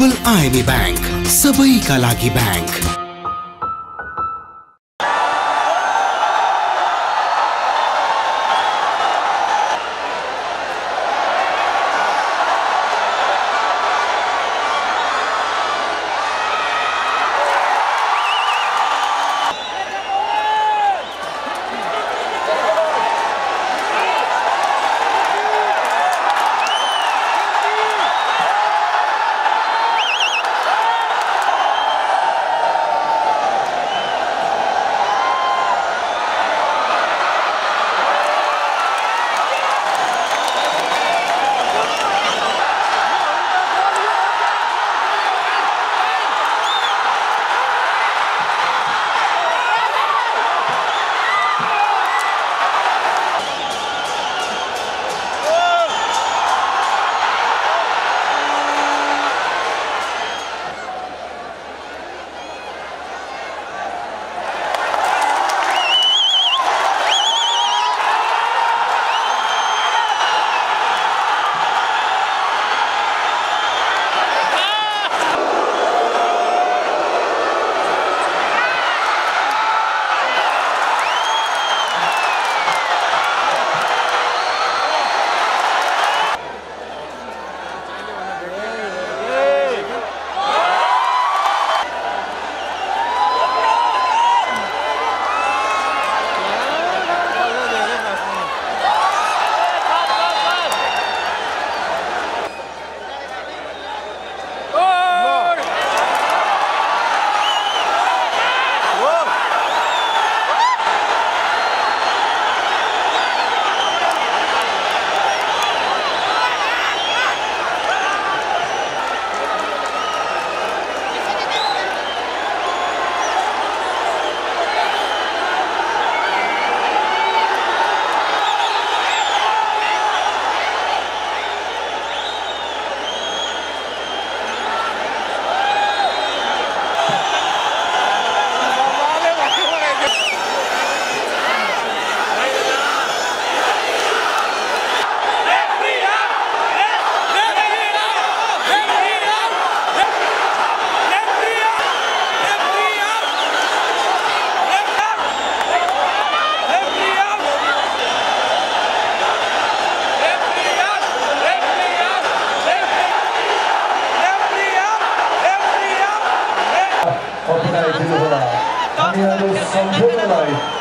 double bank सबई का लगी बैंक 나의 기도라 아니라도 성도라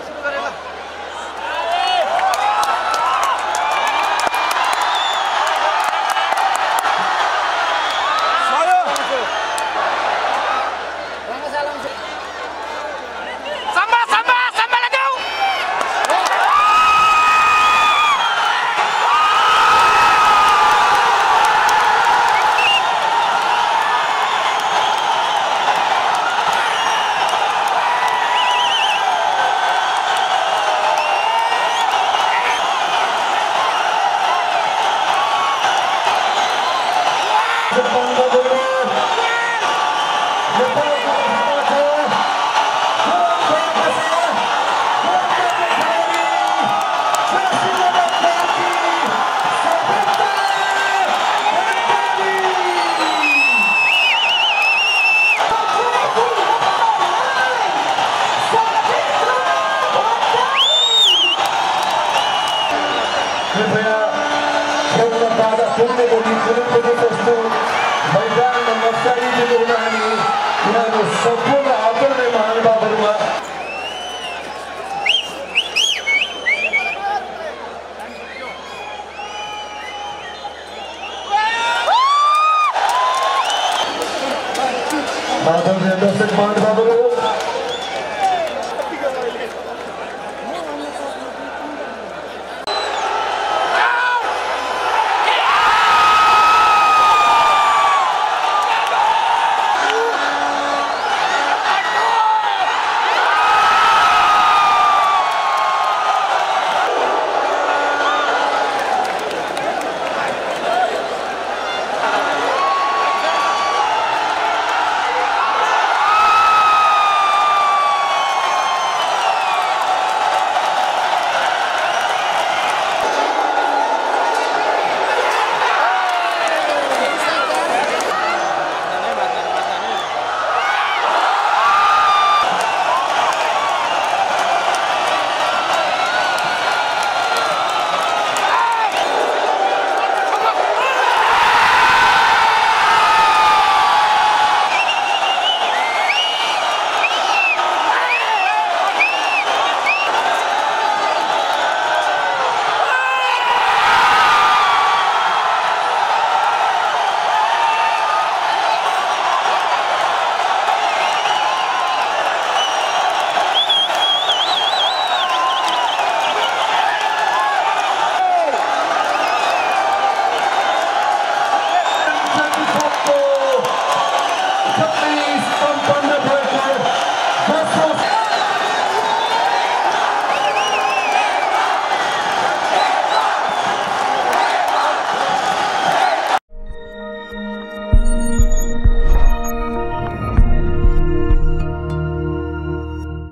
শুরু করে संपूर्ण आदरणे महानुभावांना माधव दर्शक महानुभावांना